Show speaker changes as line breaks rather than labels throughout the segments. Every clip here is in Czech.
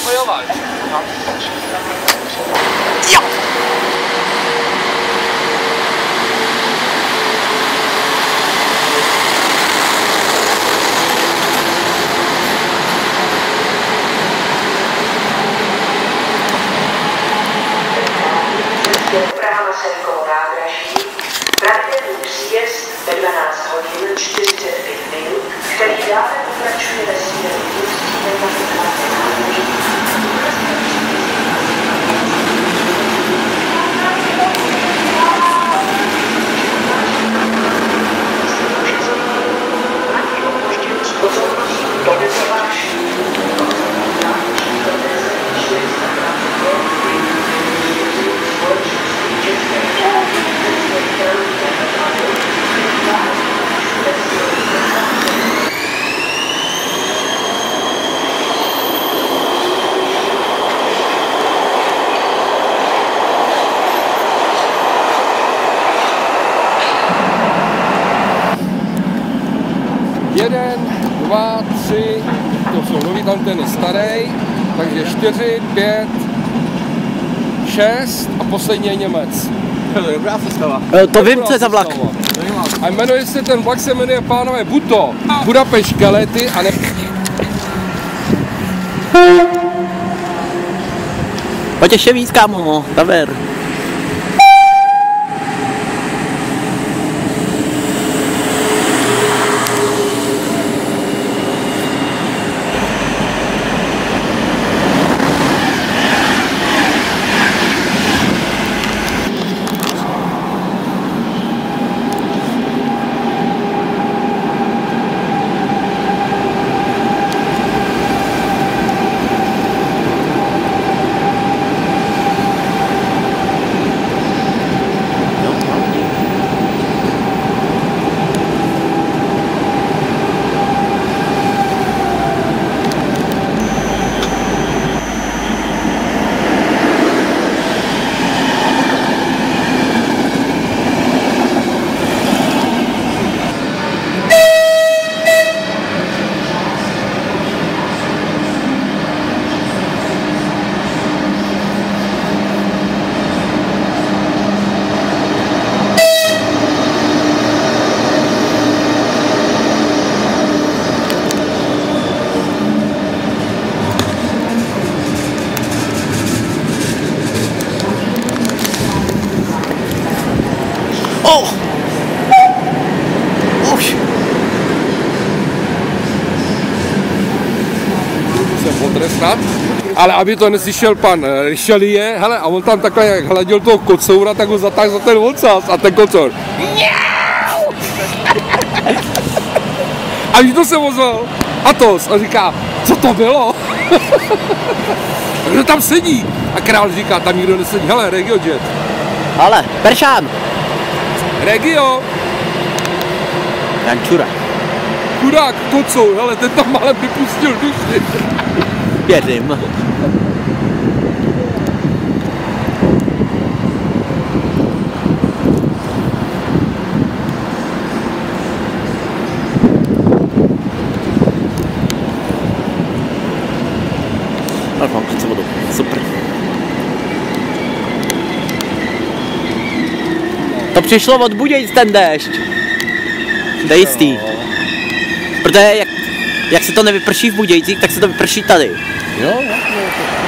se celý osvojoval.
Jo!
Praha Masarykovo nádraží, pravidelný příjezd ve 12 hodin 45 minut, který dále pokračuje ve směru Ústí nebo nádraží. Pozornost, to nezaváží.
Jeden, dva, tři, to jsou nový anteny starý, takže čtyři, pět, šest a poslední je Němec.
To je dobrá sestava.
E, To vím, co je za vlak.
A jmenuje se, ten vlak se jmenuje, pánové, Buto, Budapešť Galety a ne...
Pojď ještě víc, kámo, taver.
Ale aby to neslyšel pan eh, Richelieu, hele, a on tam takhle, jak hladil toho kocoura, tak ho zatáhl za ten ocas a ten kocour. A víš, to se ozval? Atos a říká, co to bylo? a kdo tam sedí? A král říká, tam nikdo nesedí, hele, Regio Jet.
Ale, Peršán!
Regio,
Jančura.
chudák, kocour, hele, ten tam ale vypustil duši.
Věřím. Přišlo od Budějc ten déšť. To je jistý. Protože jak, jak se to nevyprší v Budějcích, tak se to vyprší tady.
Jo, jo.
Rychlík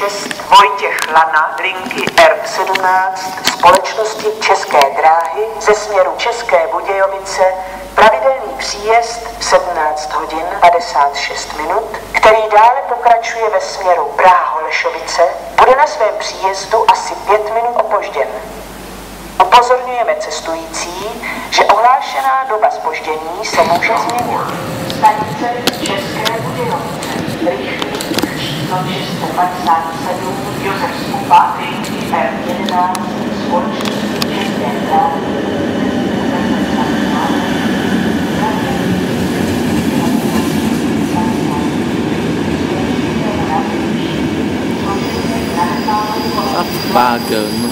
706 Vojtěch Lana, linky R17 společnosti České dráhy ze směru České Budějovice, pravidelný příjezd v 17 hodin 56 minut, který dále pokračuje ve směru Praha-Holešovice, bude na svém příjezdu asi 5 minut opožděn. Upozorňujeme cestující, že ohlášená doba spoždění se může změnit. Stanice České Budějovice. Rychlík číslo 657 Josef Skupa, linky R11, společnosti České dráhy.
Abwagen.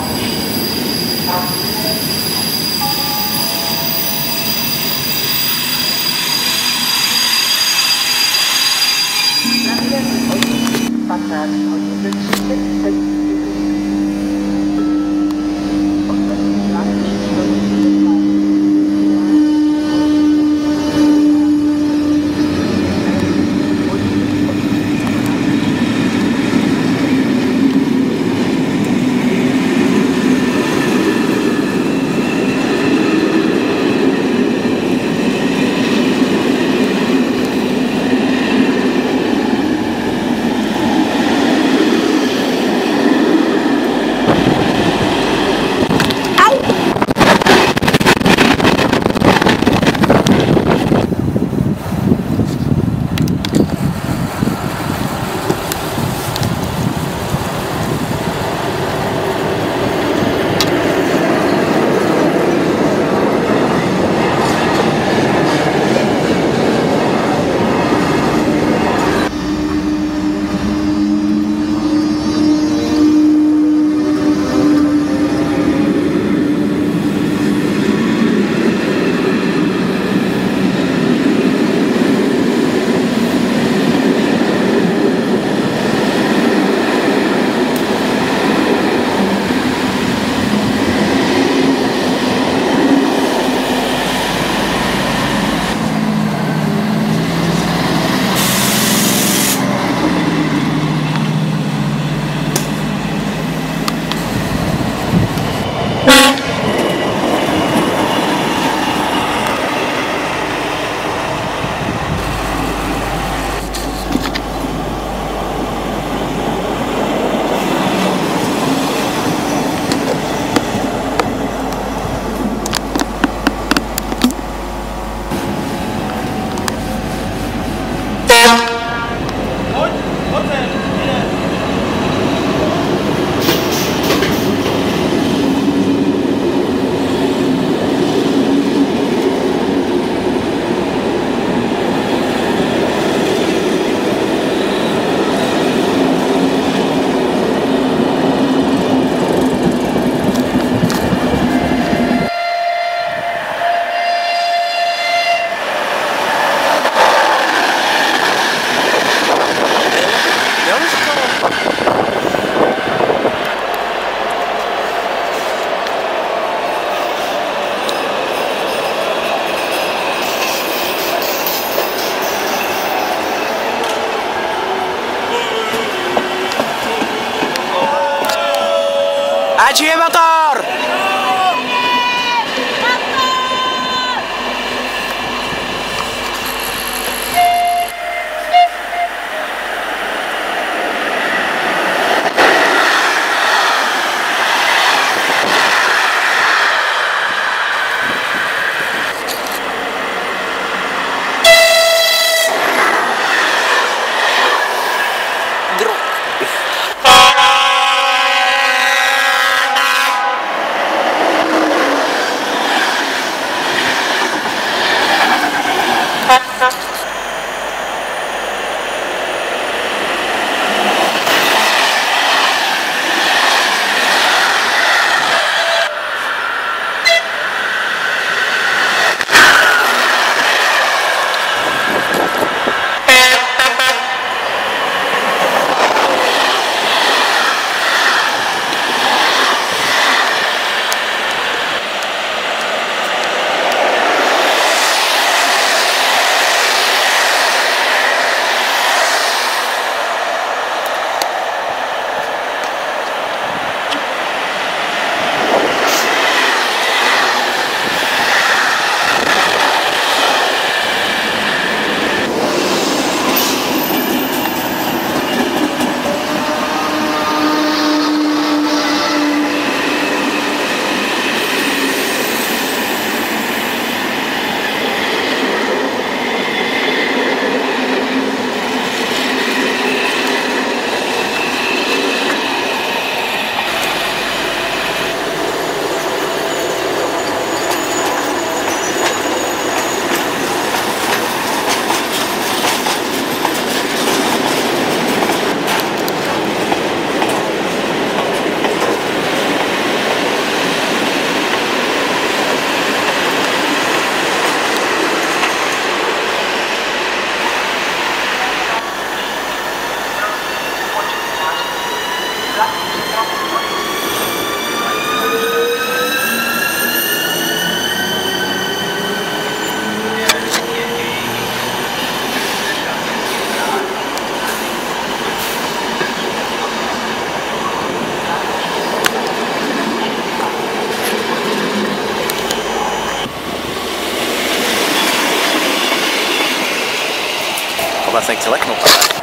Takhle se chci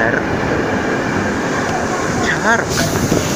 Shark Shark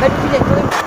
nepřijde
tolik.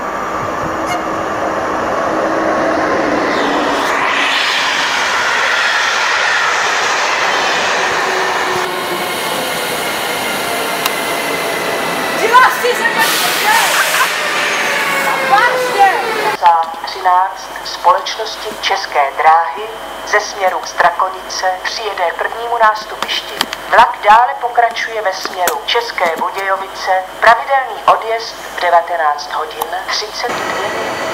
Společnosti České dráhy ze směru Strakonice přijede k prvnímu nástupišti. Vlak dále pokračuje ve směru České Budějovice, pravidelný odjezd v 19 hodin 32 minut.